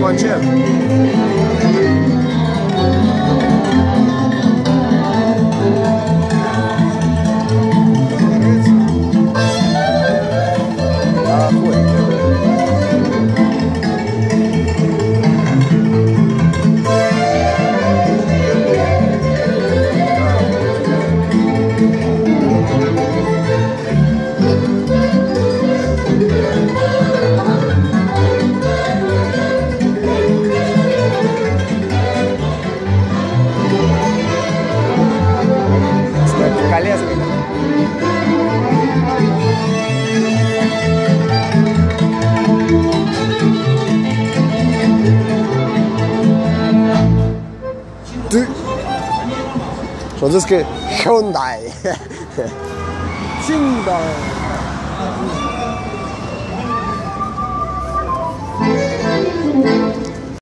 Pode Ah, foi. Né, 对，说的是个现代，新的。